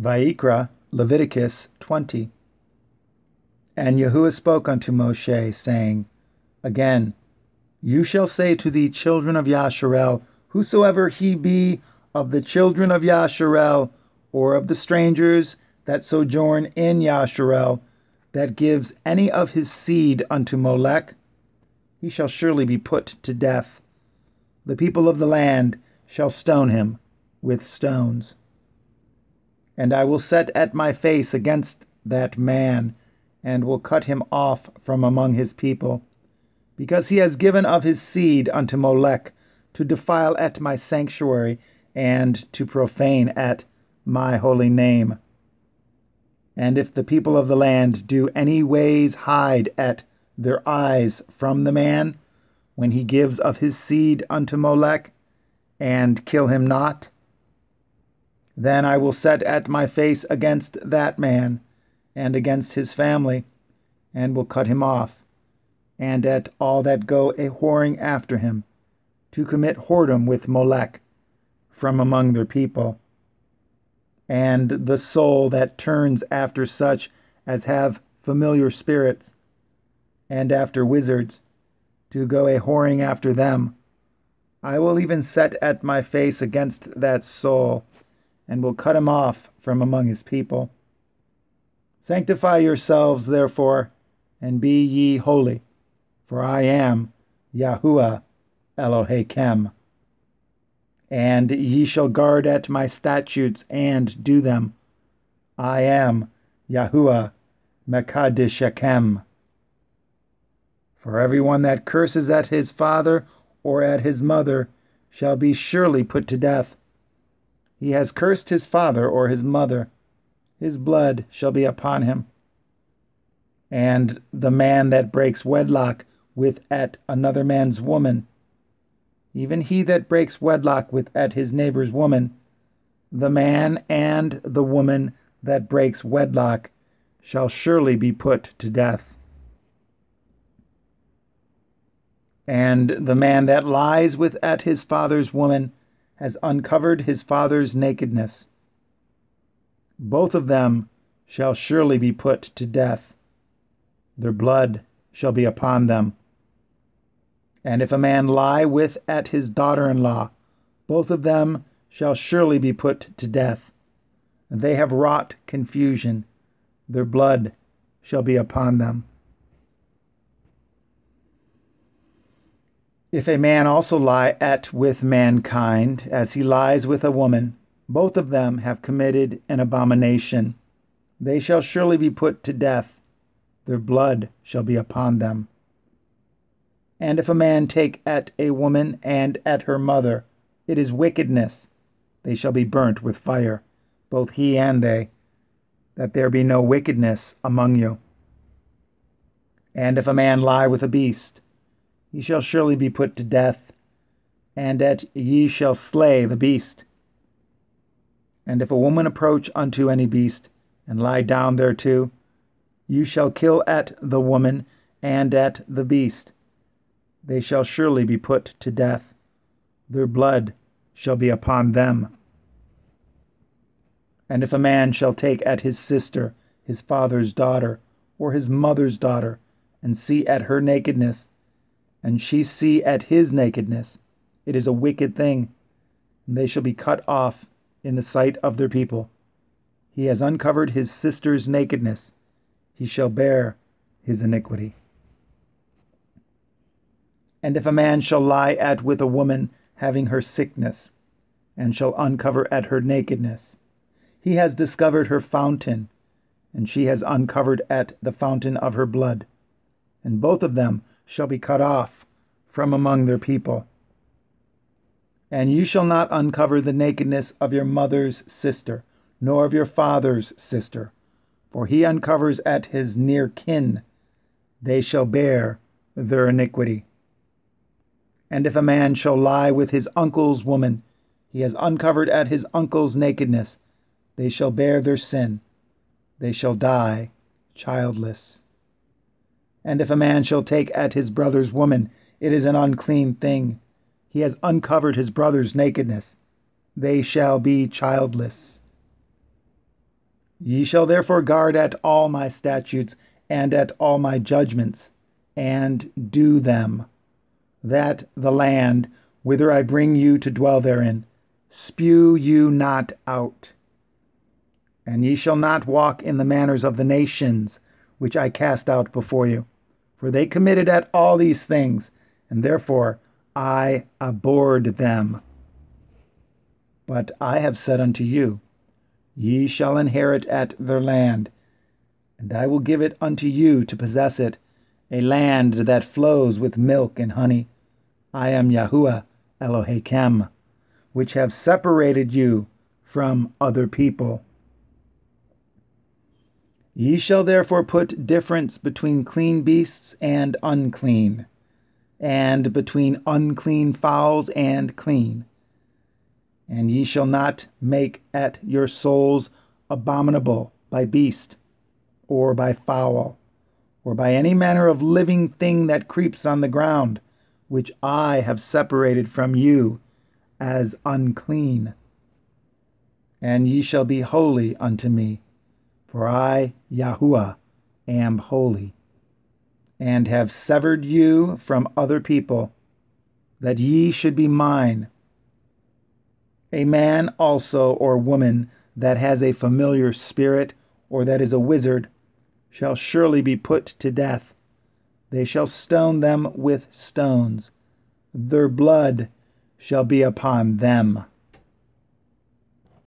Vayikra, Leviticus 20. And Yahuwah spoke unto Moshe, saying, Again, you shall say to the children of Yasharel, Whosoever he be of the children of Yasharel, or of the strangers that sojourn in Yasharel, that gives any of his seed unto Molech, he shall surely be put to death. The people of the land shall stone him with stones. And I will set at my face against that man, and will cut him off from among his people, because he has given of his seed unto Molech, to defile at my sanctuary, and to profane at my holy name. And if the people of the land do any ways hide at their eyes from the man, when he gives of his seed unto Molech, and kill him not, then I will set at my face against that man, and against his family, and will cut him off, and at all that go a whoring after him, to commit whoredom with Molech, from among their people. And the soul that turns after such as have familiar spirits, and after wizards, to go a whoring after them, I will even set at my face against that soul and will cut him off from among his people. Sanctify yourselves, therefore, and be ye holy, for I am Yahuwah Elohim. And ye shall guard at my statutes and do them. I am Yahuwah Mekadishechem. For every one that curses at his father or at his mother shall be surely put to death. He has cursed his father or his mother, his blood shall be upon him. And the man that breaks wedlock with at another man's woman, even he that breaks wedlock with at his neighbor's woman, the man and the woman that breaks wedlock shall surely be put to death. And the man that lies with at his father's woman, has uncovered his father's nakedness. Both of them shall surely be put to death. Their blood shall be upon them. And if a man lie with at his daughter in law, both of them shall surely be put to death. They have wrought confusion. Their blood shall be upon them. If a man also lie at with mankind, as he lies with a woman, both of them have committed an abomination. They shall surely be put to death, their blood shall be upon them. And if a man take at a woman and at her mother, it is wickedness. They shall be burnt with fire, both he and they, that there be no wickedness among you. And if a man lie with a beast, ye shall surely be put to death, and that ye shall slay the beast. And if a woman approach unto any beast, and lie down thereto, you shall kill at the woman and at the beast. They shall surely be put to death. Their blood shall be upon them. And if a man shall take at his sister, his father's daughter, or his mother's daughter, and see at her nakedness, and she see at his nakedness. It is a wicked thing, and they shall be cut off in the sight of their people. He has uncovered his sister's nakedness, he shall bear his iniquity. And if a man shall lie at with a woman having her sickness, and shall uncover at her nakedness, he has discovered her fountain, and she has uncovered at the fountain of her blood, and both of them shall be cut off from among their people. And you shall not uncover the nakedness of your mother's sister, nor of your father's sister, for he uncovers at his near kin. They shall bear their iniquity. And if a man shall lie with his uncle's woman, he has uncovered at his uncle's nakedness. They shall bear their sin. They shall die childless. And if a man shall take at his brother's woman, it is an unclean thing. He has uncovered his brother's nakedness. They shall be childless. Ye shall therefore guard at all my statutes and at all my judgments, and do them, that the land whither I bring you to dwell therein spew you not out. And ye shall not walk in the manners of the nations which I cast out before you, for they committed at all these things, and therefore I abhorred them. But I have said unto you, Ye shall inherit at their land, and I will give it unto you to possess it, a land that flows with milk and honey. I am Yahuwah Elohim, which have separated you from other people. Ye shall therefore put difference between clean beasts and unclean, and between unclean fowls and clean and ye shall not make at your souls abominable by beast, or by fowl, or by any manner of living thing that creeps on the ground, which I have separated from you as unclean. And ye shall be holy unto me, for I, Yahuwah, am holy, and have severed you from other people, that ye should be mine a man also or woman that has a familiar spirit or that is a wizard shall surely be put to death. They shall stone them with stones. Their blood shall be upon them.